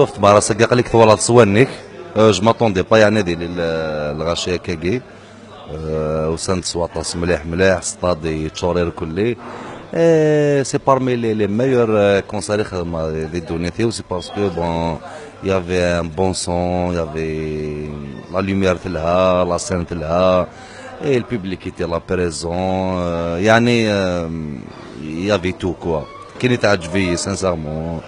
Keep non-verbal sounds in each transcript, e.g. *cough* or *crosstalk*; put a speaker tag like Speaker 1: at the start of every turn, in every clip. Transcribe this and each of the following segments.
Speaker 1: ايوا في تبارا قال لك طوال صوانيك جو ماتوندي با يعني دي الغاشيه كاكي. وسانت سواطاس مليح مليح ستادي تشورير كلي. سي بارمي لي لي ميور كونسير خدمه دي الدنيا تي سي باسكو بون يافي ان بون سون يافي لا لوميير تلها لا سين تلها اي البوبليك ايتي لا بريزون يعني يافي تو كوا كاين تعجبي سانسيرمون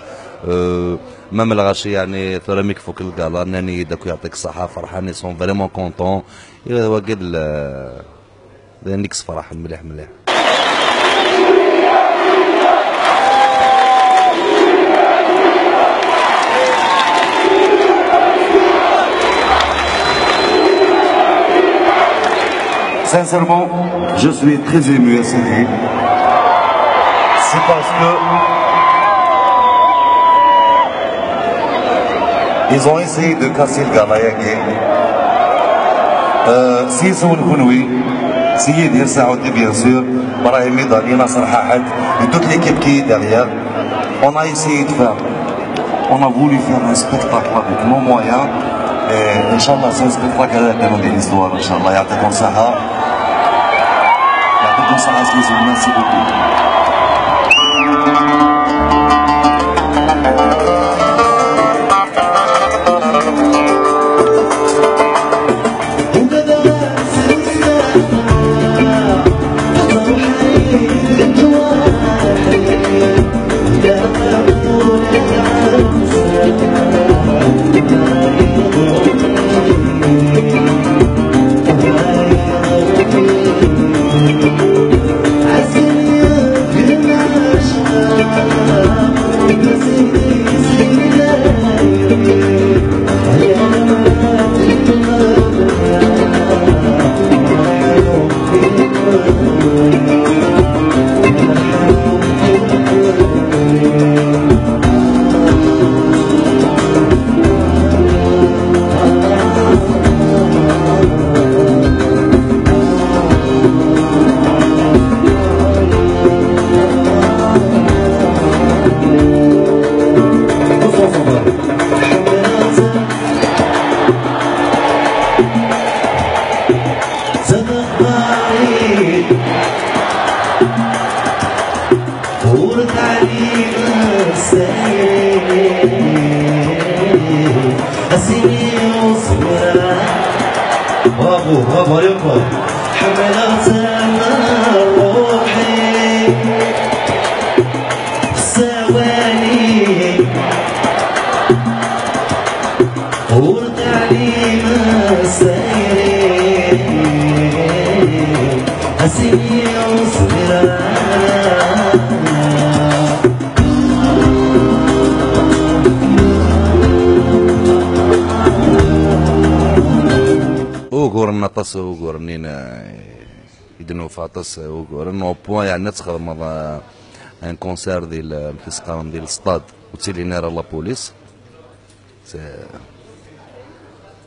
Speaker 1: مام الغاشي يعني ثراميك فوق الكالا ناني داك يعطيك الصحة فرحان سون فريمون كونتون هو قد نيكس فرح مليح مليح
Speaker 2: Sincèrement, je suis très ému à cette ville. C'est parce que ils ont essayé de casser le Galayagé. Euh, si Soul Khounoui, Siyid Saoudi bien sûr, Brahim Midali, Nasser Hahed, et toute l'équipe qui est derrière, on a essayé de faire. On a voulu faire un spectacle avec nos moyens. Et Inch'Allah, c'est un spectacle avec une histoire, Inch'Allah. يعطيكم الصحة. يعطيكم الصحة سيدي merci beaucoup.
Speaker 1: برافو النطس وقور نينا يدنو فاطس وقور نو بوان يعني نتسخر مرة ان كونسير ديال كيسقام ديال الستاد وتسيلي نار لا بوليس.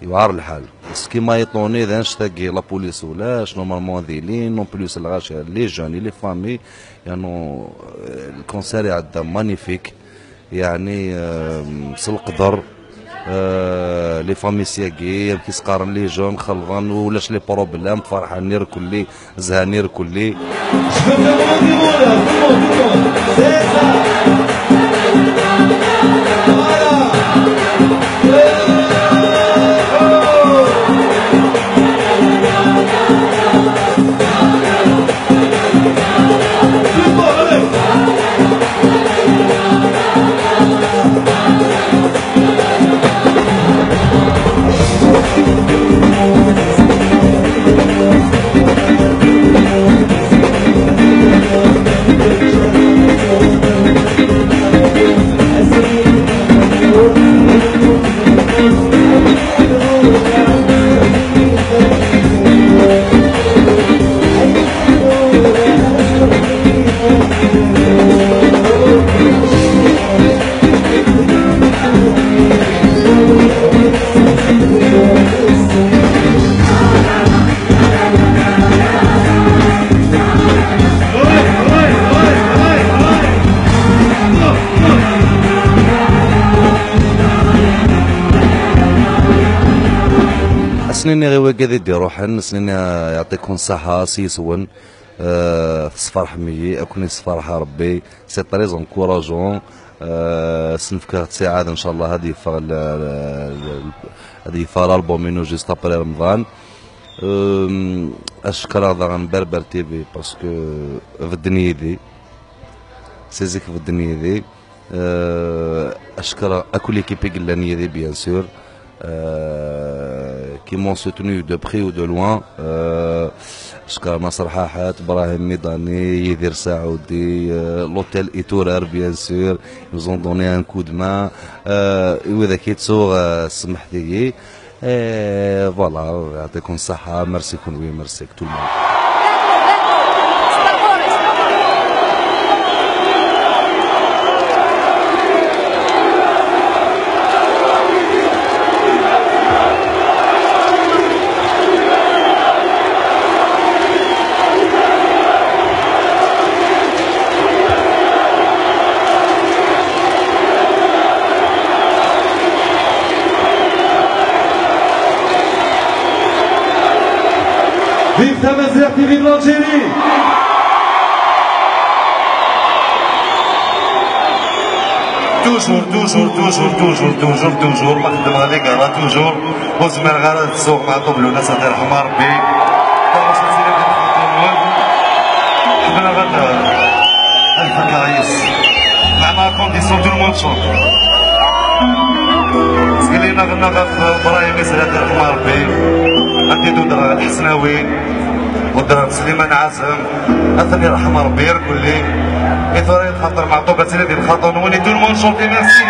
Speaker 1: يوعر الحال. بس كيما يطوني إذا نشتاقي لا بوليس ولاش نورمالمون ذيلين نون بلوس الغاشي لي جون لي فامي يعني الكونسير يعدى مانيفيك يعني سلقدر لي فامي سياكي كيسقارن لي جون خلفان ولاش لي بروبلام فرحان نير كلي زهان نير كلي. سنيني غير وكادي دي روحن سنيني يعطيكم الصحة سيسون. آه صفر حمية أكون صفر ربي. سي تريز انكوراجون آه سنفكر ساعات إن شاء الله. هذه فا هذه فا الالبوم جوست ابري رمضان. أشكر هذا بربر تي في باسكو في الدنيا دي سيزيك في الدنيا دي أه، أشكر أكل ايكيبي قلانية دي بيان سور أه، qui m'ont soutenu de près ou de loin أه، اشكر ناصر حاحات إبراهيم ميداني يدير سعودي أه، لوتيل ايتورار بيان سور nous ont donné un coup de main أه، واذا كيتسو أه، سمحت لي أه، فوالا يعطيكم الصحة ميرسي كون وي ميرسي تو الموند
Speaker 3: L'Algérie
Speaker 2: توجور توجور توجور توجور توجور توجور ما خدم غادي كاع توجور غير هاد السوق مع طوب الناس الله يرحمها ربي حنا غدا الفك عيس معنا كونديسيون دو المون شونت سكلينا غنا غا إبراهيم يسر الله ربي غادي دودر الحسناوي ودرهم سليمان عازم اثني رحمه ربي يركل لي. اثوري خاطر مع طوبة سيدي الخاطر وني تو المون ميرسي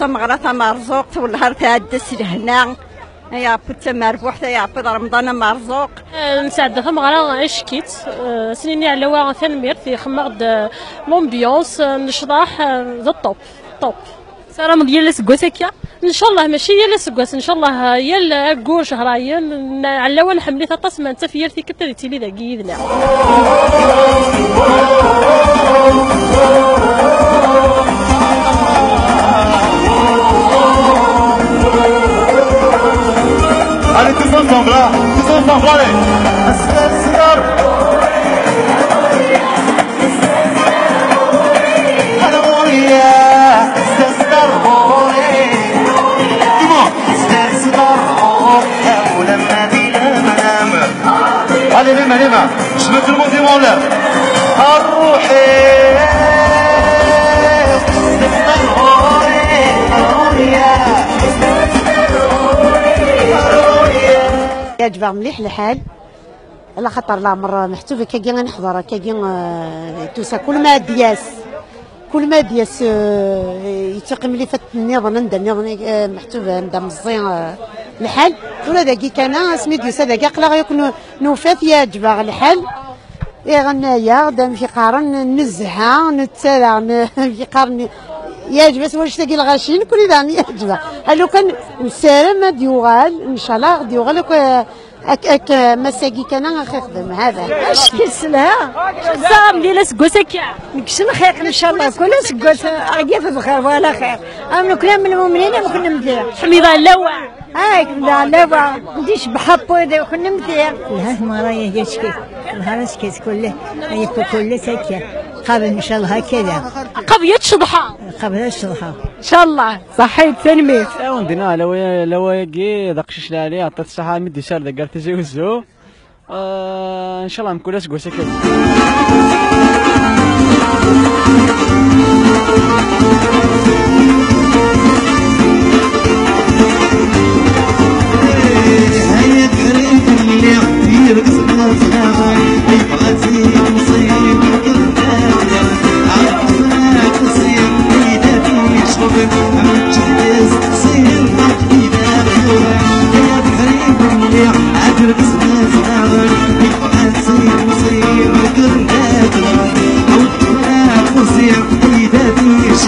Speaker 4: يا بتا مغرثة مرزوق والهر تعدس لهنا يا بتا مربوح يا بتا رمضان مرزوق.
Speaker 5: نساعد ثمغرا اشكيت آه، سنيني على واغ في خمغد لومبيونس نشراح ذا الطوب طوب. سلام ديال السكواس هكا إن شاء الله ماشي هي السكواس إن شاء الله هي الكور شهرين على وان حملي ثطاس ما أنت في يرثي كتر تيلي ذاك يدنا
Speaker 2: ensemble là, tous ensemble allez Aslan Sinar Allez les mains, les mains Je veux tout le monde dire mon l'air
Speaker 6: يعجبها مليح الحال. على خاطر لا مرة محتوفة كي نحضر كي توسا كل ما دياس كل ما دياس آه، يتقم لي فات النظام ندا نظام محتوفة ندا مزيان آه، الحال. ولا ذاكي كان سميت يوسا ذاكي قلا غيكون نوفات يعجبها الحال. يغنايا دام في قارن نزحها نتسارع *laughs* في قارن يعجبس واش تلاقي الغاشين كل إذا يعجبها لو كان نسالم ديوغال ان شاء الله ديوغال اك اك مساكي كان غنخدم هذا.
Speaker 5: اش كيسلها؟ السلام ديال سكوسكيا
Speaker 7: نكسن خير إن شاء الله. كل سكوت أجي في بخير ولا خير. أم كنا من المؤمنين ما كنا مدير
Speaker 5: حميدة اللوع
Speaker 7: هاي كنا لا نديش بحبو اذا كنا مدير لها مرايا جاتك لها سكيت كله هي كله سكيا قبل إن شاء الله هكذا
Speaker 5: قضية شضحة
Speaker 7: قبل الصبح.
Speaker 5: إن شاء الله. صحيت تنميت
Speaker 8: وندينا لو لو يجي الشيء عليه عطيت الصحة مدي سار داك قالت تزوزو آه إن شاء الله نكون اسكو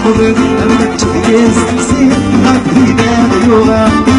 Speaker 2: في شغل عم تجهز تصير إذا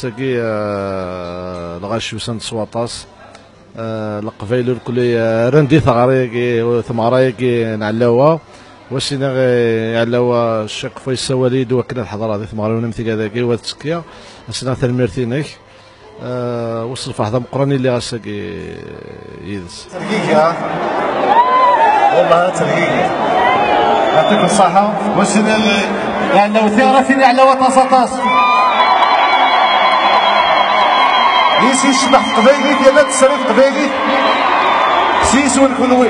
Speaker 9: مساكي آه، الغاشي وسند سواطاس آه، القبيل الكلي آه، رندي ثغريكي وثمرايكي نعلاوا وسينا علاوا الشك فيس وليد وكنا الحضارة هذه ثمارة ونمثي كذاكي وتسكيا سنا تنميرتينك آه، وصل هذا مقراني اللي غاساكي يدس
Speaker 10: ترقيقة. والله ترقيقة. يعطيكم الصحة. واش يعني لو ثيرة فيني على ليش يشبح قبيلي ديال التصريف قبيلي. سيس والكلوي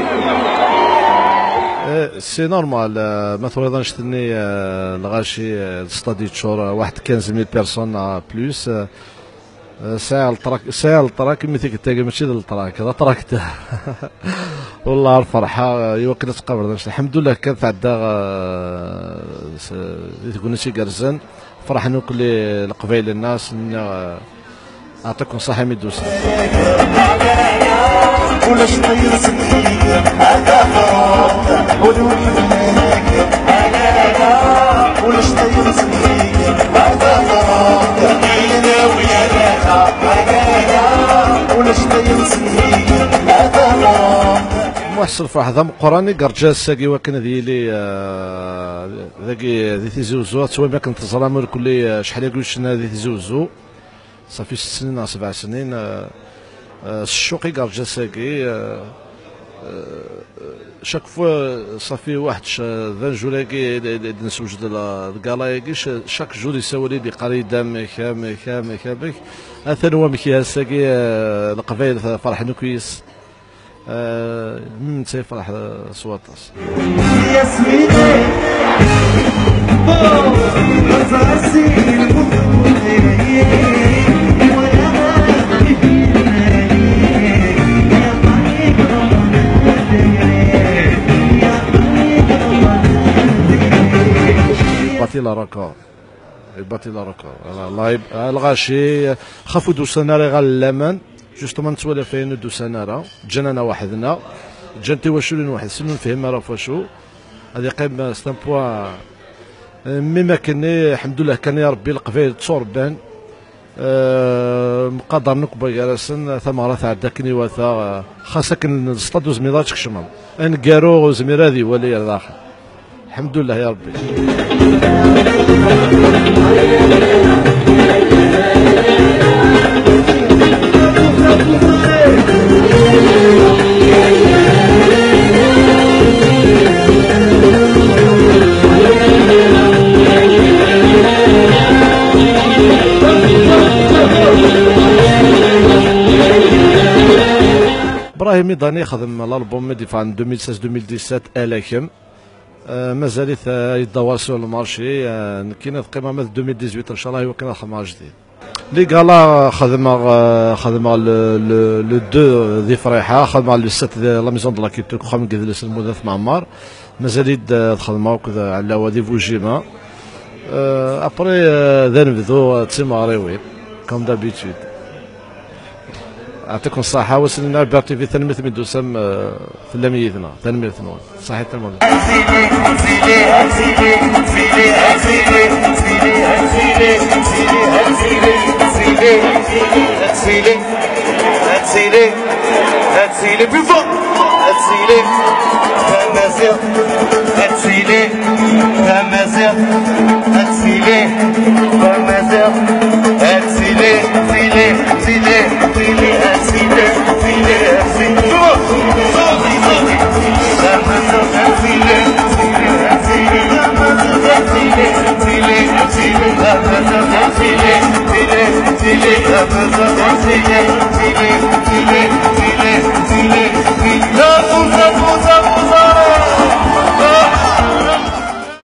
Speaker 9: آه، سي نورمال آه، ما تريض نشتني آه، الغاشي الستادي تشور واحد 15000 بيرسون بلوس ساعة التراك ساعة التراك مثل كنت ماشي ذا التراك هذا تراكته *laughs* والله الفرحة آه، يوكل تقبر الحمد لله كان تعدى تقول شي قرزن فرحنا كل القبائل الناس آه، أعطيكم صحة ميدوس
Speaker 2: ولا شطير
Speaker 9: محسن فرح ذا مقراني قرجا ساقي وكان ذي لي آه، ذاكي ذي تيزوزو تسوى ما كنت زرامر كل شحال يقول شنا ذي تيزوزو صافي ست سنين أو سبع سنين الشوقي آه، آه، شاك فوا صافي واحد ش- ذا جولاكي نسوج الكالايكي شاك جول يساولي دي قري دام كام كام كام هو مكي هساكي آه، القبائل فرحنا كويس آه، من تيفرح سواطاس
Speaker 2: يا سويدي
Speaker 9: باتي لا راكور باتي لا راكور الله يب- الغاشي خافو دو سناري غا اللمن. جوستومون نتوالى فين دو سنارا جانا وحدنا جانتي واشولين واحد؟ سنون فهم راه فاشو هذه قيم ستان بوا مما كني الحمد لله كان يا ربي القبائل تصوربان. أه مقدر نكبة جالسن ثمرة تعدى كني وثا. خاصة كن وزميضات كشمال أن كارو وزميرا ذي ولي داخل الحمد لله يا ربي. إبراهيم ميداني خدم الألبوم ديفا 2016 2017 الاكم آه، مازال يت- يدور سور المارشي آه، كاين قمامات 2018 إن شاء الله كان خدمه جديد لي غالا خدمة آه، خدمة لو دو ذي فريحة خدمة لو ست لا ميزون دو لا كيتو خدمة كذا لسن المدث معمر. مازال يد الخدمه وكذا على وادي فوجيما أبري ذا نبدو تيماريوي كوم دابيتود. يعطيكم الصحة وسننا بارتي في تنمية من دوسم آه، في اللميتنا تنمية نون صحيح تنمية
Speaker 2: هتسيلي بفوق هتسيلي تمازيغ هتسيلي تمازيغ